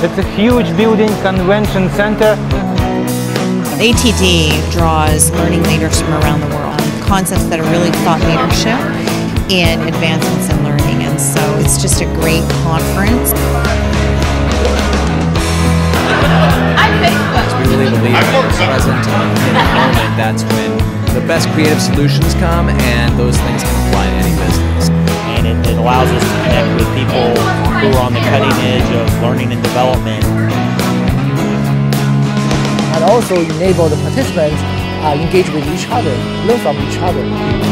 It's a huge building, convention center. ATD draws learning leaders from around the world, concepts that are really thought leadership in advancements in learning. And so it's just a great conference. We really believe in the present in the moment. That's when the best creative solutions come, and those things can apply to any business. And it, it allows us who are on the cutting edge of learning and development. And also enable the participants uh, engage with each other, learn from each other.